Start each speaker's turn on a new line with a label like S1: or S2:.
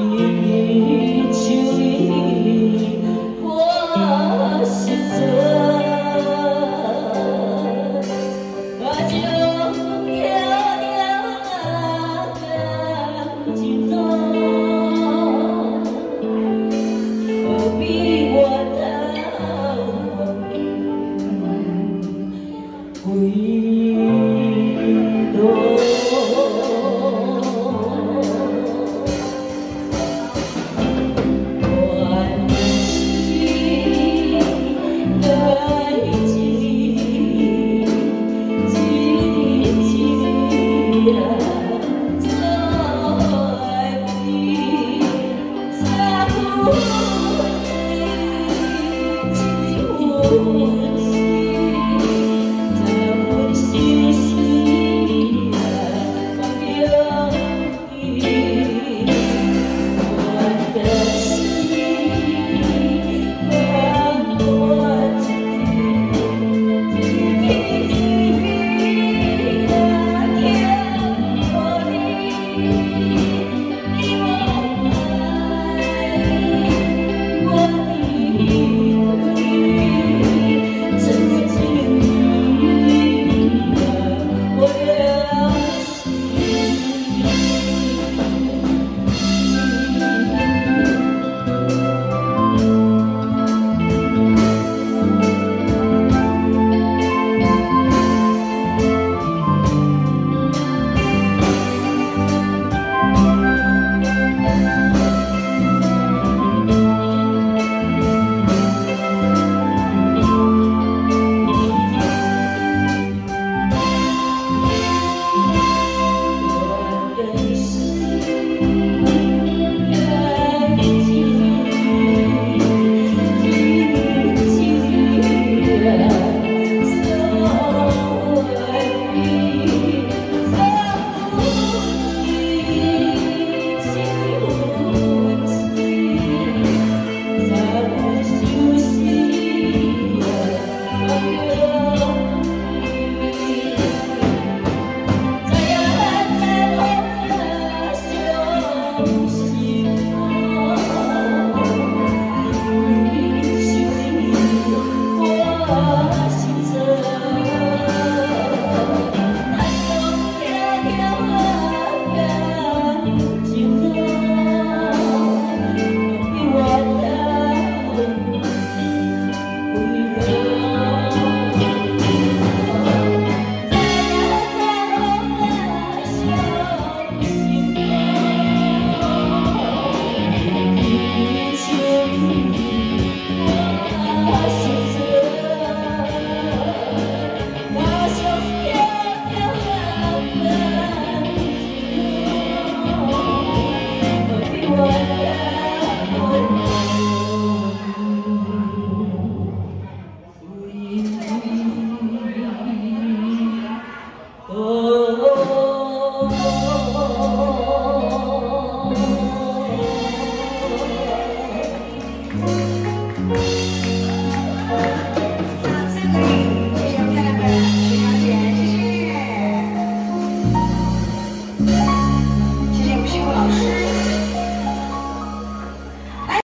S1: 像伊，我是谁？我想要了解何必回头？todos.